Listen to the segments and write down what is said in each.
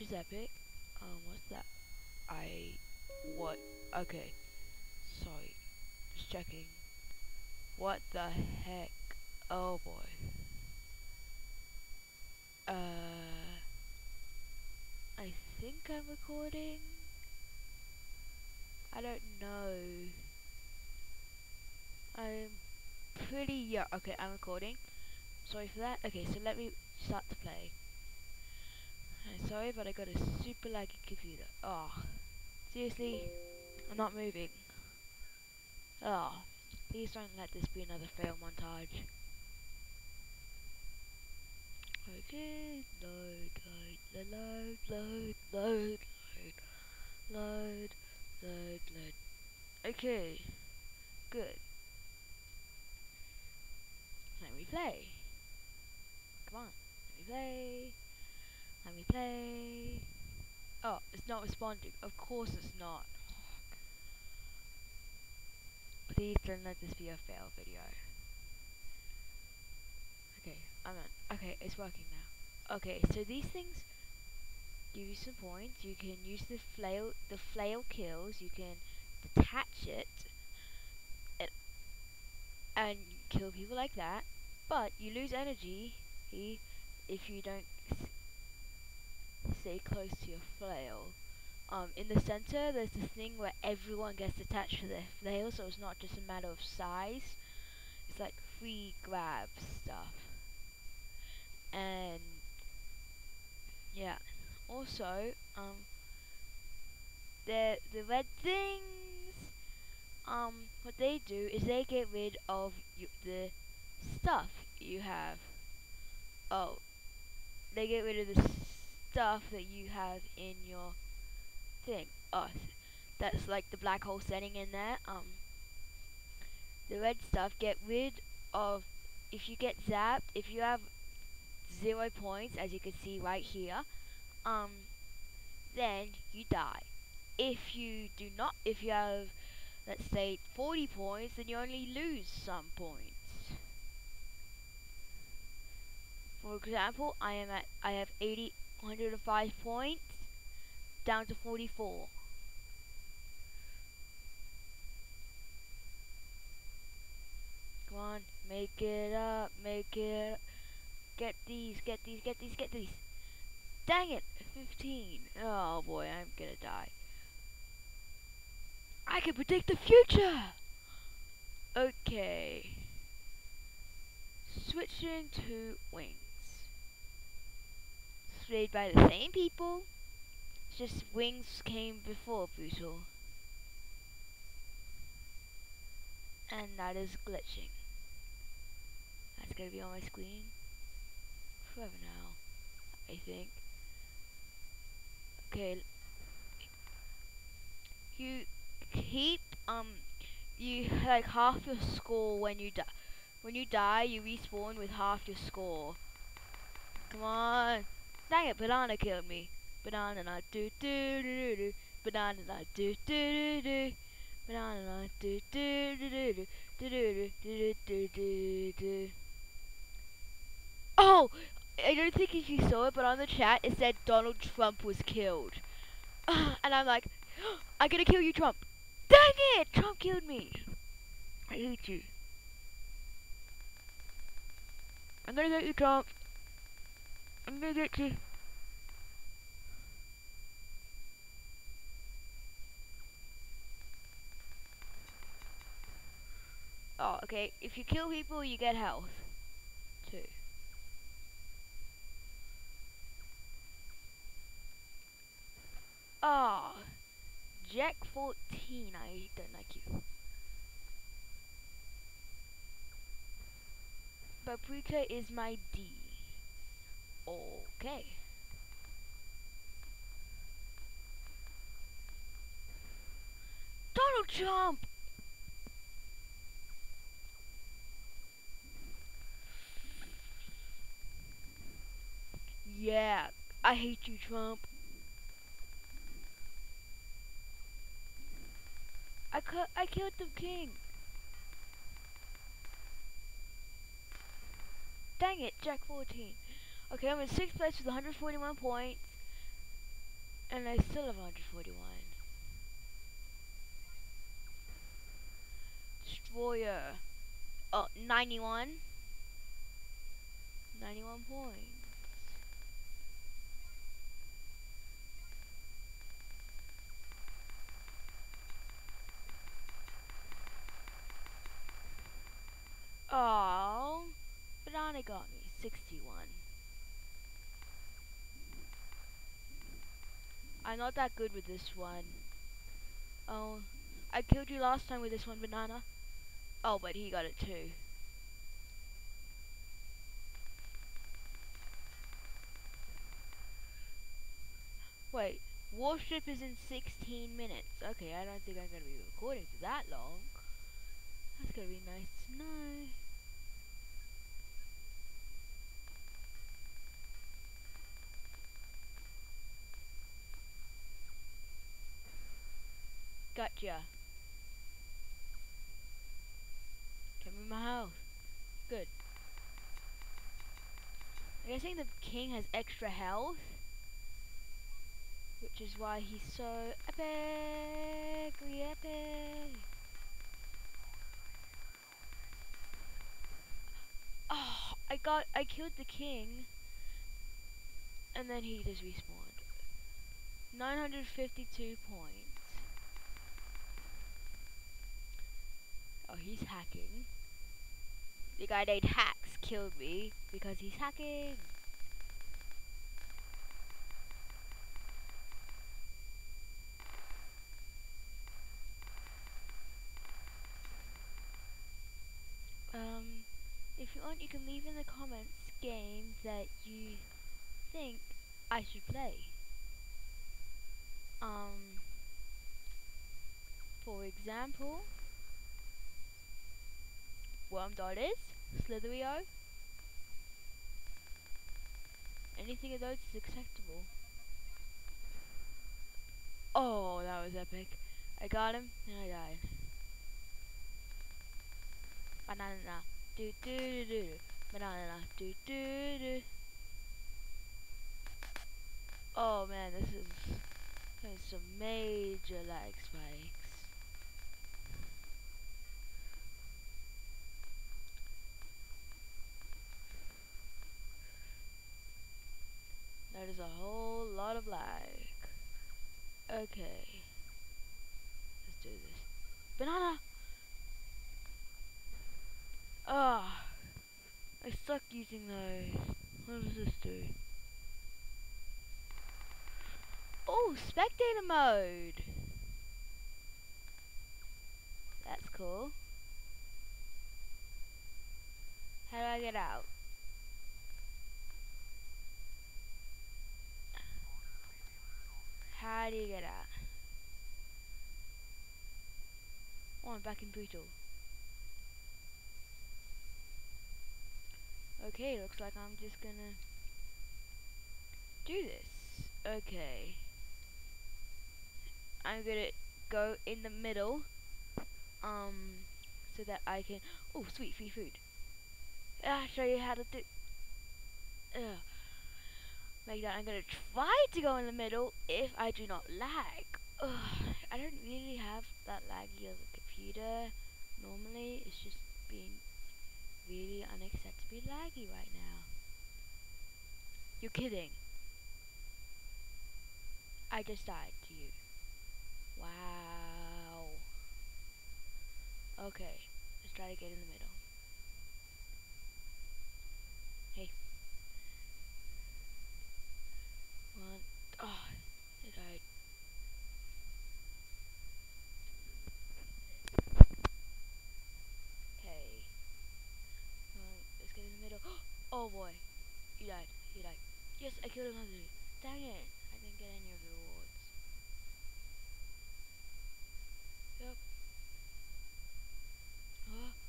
is epic. Um, what's that? I what? Okay, sorry, just checking. What the heck? Oh boy. Uh, I think I'm recording. I don't know. I'm pretty yeah. Okay, I'm recording. Sorry for that. Okay, so let me start to play. I'm sorry, but I got a super laggy computer. Oh, seriously, I'm not moving. Oh, please don't let this be another fail montage. Okay, load, load, load, load, load, load, load, load, load. Okay, good. Let me play. Come on, let me play. Let me play. Oh, it's not responding. Of course it's not. Please don't let this be a fail video. Okay, I'm on. Okay, it's working now. Okay, so these things give you some points. You can use the flail. The flail kills. You can detach it, it and kill people like that. But you lose energy if you don't stay close to your flail. Um, in the center, there's this thing where everyone gets attached to their flail, so it's not just a matter of size. It's like free grab stuff. And yeah, also, um, the the red things, um, what they do is they get rid of the stuff you have. Oh, they get rid of the stuff that you have in your thing. Oh, that's like the black hole setting in there. Um, the red stuff, get rid of, if you get zapped, if you have zero points, as you can see right here, um, then you die. If you do not, if you have, let's say, 40 points, then you only lose some points. For example, I am at, I have 80, 105 points, down to 44. Come on, make it up, make it. Get these, get these, get these, get these. Dang it, 15. Oh boy, I'm gonna die. I can predict the future! Okay. Switching to wings made by the same people. It's just Wings came before Brutal. And that is glitching. That's gonna be on my screen forever now, I think. Okay. You keep, um, you, like, half your score when you die. When you die, you respawn with half your score. Come on. Dang it, banana killed me. Banana na do do do do Banana na do do do do. Banana na do do do do do do do do do do Oh, I don't think if you saw it, but on the chat it said Donald Trump was killed, and I'm like, I'm gonna kill you, Trump. Dang it, Trump killed me. I hate you. I'm gonna get you, Trump. I'm gonna get you. Oh, okay. If you kill people, you get health. Too. Ah, oh, Jack 14. I don't like you. Paprika is my D. Okay. Donald Trump! Yeah, I hate you, Trump. I cu I killed the king. Dang it, Jack 14. Okay, I'm in 6th place with 141 points. And I still have 141. Destroyer. Oh, 91. 91 points. Oh, banana got me 61. I'm not that good with this one. Oh, I killed you last time with this one banana. Oh, but he got it too. Wait, warship is in 16 minutes. Okay, I don't think I'm going to be recording for that long. That's going to be nice to know. Gotcha. Give me my health. Good. I'm guessing the king has extra health. Which is why he's so epically epic. Oh, I got, I killed the king. And then he just respawned. 952 points. Oh, he's hacking. The guy named Hacks killed me because he's hacking. Um, if you want, you can leave in the comments games that you think I should play. Um, for example, Worm Daughters, Slither.io. Anything of those is acceptable. Oh, that was epic. I got him, and I died. Banana, do do do do. Banana, do do do. Oh man, this is, this is some major lag spikes. That is a whole lot of lag. Okay. Let's do this. Banana! Ah! I suck using those. What does this do? Oh, spectator mode! That's cool. How do I get out? How do you get out? Oh, I'm back in Brutal. Okay, looks like I'm just gonna do this. Okay. I'm gonna go in the middle. Um, so that I can. Oh, sweet free food. I'll show you how to do. Ugh like that. I'm gonna try to go in the middle if I do not lag. Ugh, I don't really have that laggy of a computer. Normally, it's just being really unacceptably laggy right now. You're kidding. I just died to you. Wow. Okay, let's try to get in the middle. Hey. One. Oh, it died. Okay. Well, let's get in the middle. Oh boy. You died. You died. Yes, I killed another dude. Dang it. I didn't get any of the rewards. Yep. Oh.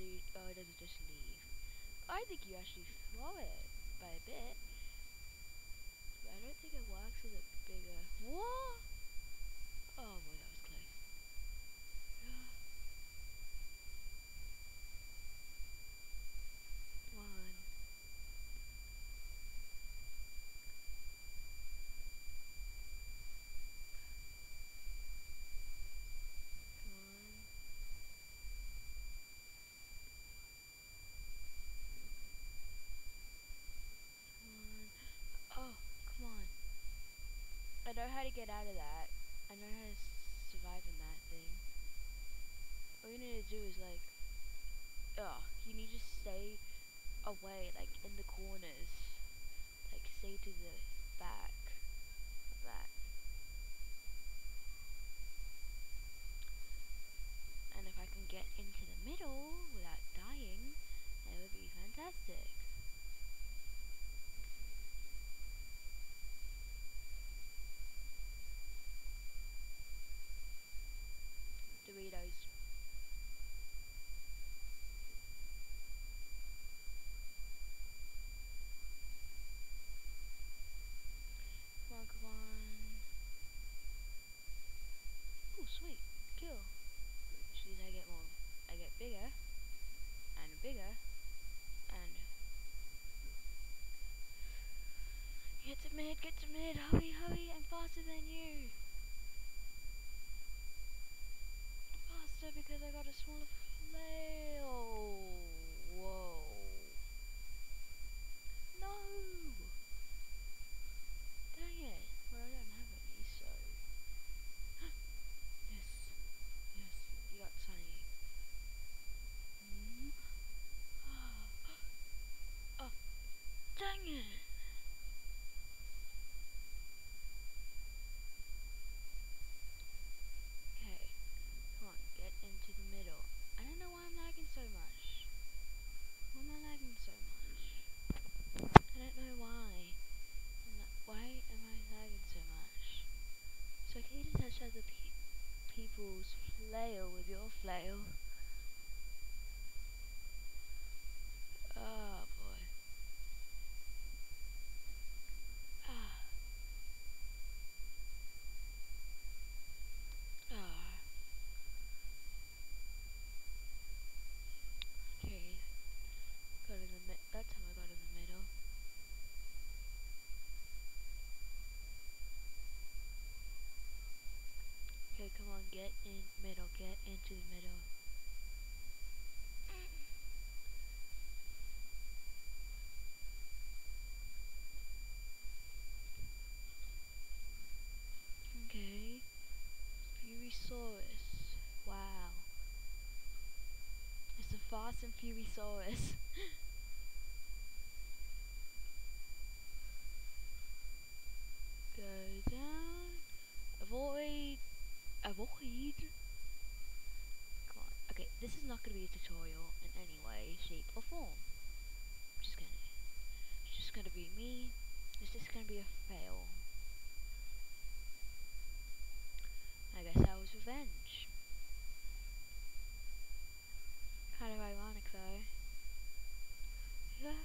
do you, oh, does it just leave? I think you actually throw it by a bit. I don't think it works with a bigger. What? Oh boy, that was close. Come on. Come on. Come on. Oh, come on. I know how to get out of that. I know how to survive in that thing. All you need to do is like, oh, you need to stay away, like in the corners, like stay to the back, like that. And if I can get into the middle without dying, that would be fantastic. Doritos. Come on, come on. Oh, sweet. Which means I get more. I get bigger. And bigger. And. Get to mid, get to mid. Hurry, hurry. I'm faster than you. Faster because I got a smaller flail. Whoa. No. Dang it. Well, I don't have any, so. yes. Yes. You got Sunny. Mm. oh. Dang it. Okay. Come on. Get into the middle. I don't know why I'm lagging so much. Why am I lagging so much? I don't know why. I'm la- why am I lagging so much? So other pe- people's flail with your flail? Oh boy. Ah. Ah. Okay. Got in the mid. That time I got in the middle. Okay, come on, get in middle, into the middle. Okay. Furysaurus. Wow. It's the Fast and Furysaurus. Go down. Avoid. Avoid. Come on. Okay, this is not going to be a tutorial in any way, shape, or form. Just gonna. It's just gonna be me. It's just gonna be a fail. I guess that was revenge. Kind of ironic though. Yeah.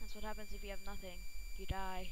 That's what happens if you have nothing. You die.